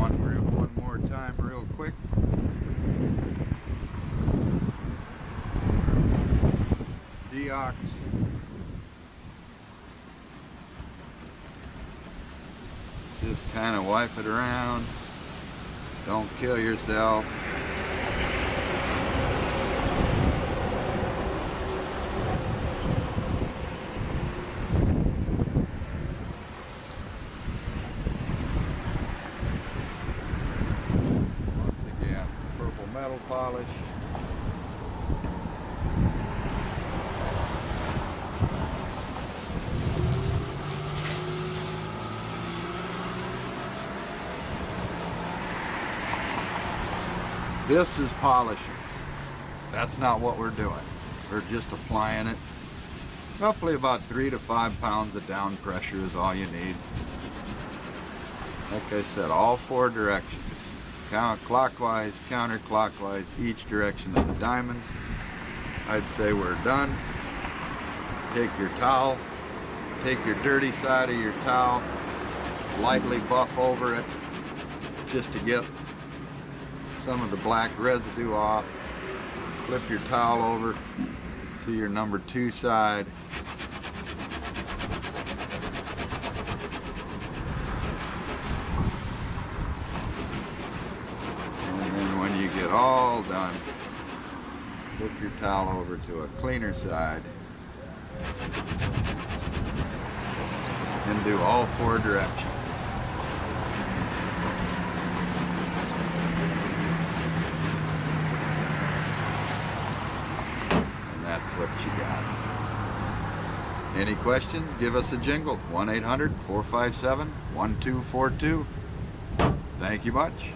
one real, one more time real quick. Deox. Just kind of wipe it around. Don't kill yourself. Metal polish. This is polishing. That's not what we're doing. We're just applying it. Roughly about three to five pounds of down pressure is all you need. Like I said, all four directions. Counterclockwise, counterclockwise, each direction of the diamonds. I'd say we're done. Take your towel, take your dirty side of your towel, lightly buff over it just to get some of the black residue off. Flip your towel over to your number two side. And then when you get all done, flip your towel over to a cleaner side. And do all four directions. And that's what you got. Any questions? Give us a jingle. 1-800-457-1242. Thank you much.